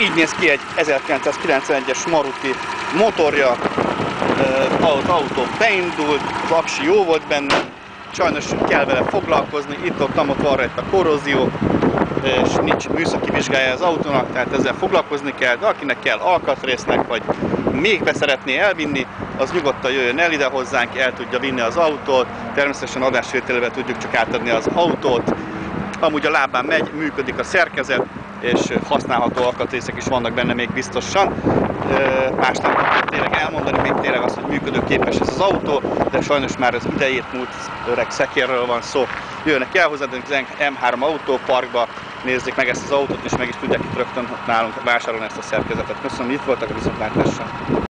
Így néz ki egy 1991-es Maruti motorja, autó, autó beindult, az aksi jó volt benne, sajnos kell vele foglalkozni, itt-ott, ott van rajta korrózió, és nincs műszaki vizsgája az autónak, tehát ezzel foglalkozni kell, de akinek kell alkatrésznek, vagy még be szeretné elvinni, az nyugodtan jöjjön el ide hozzánk, el tudja vinni az autót, természetesen adásvételével tudjuk csak átadni az autót, amúgy a lábán megy, működik a szerkezet, és használható alkatrészek is vannak benne még biztosan. Más nem tudok tényleg elmondani, még tényleg az, hogy működőképes ez az autó, de sajnos már az idejét múlt öreg szekérről van szó. Jönnek el hozzá, az M3 autóparkba, nézzék meg ezt az autót, és meg is tudják itt rögtön nálunk vásárolni ezt a szerkezetet. Köszönöm, itt voltak a viszontlátásra.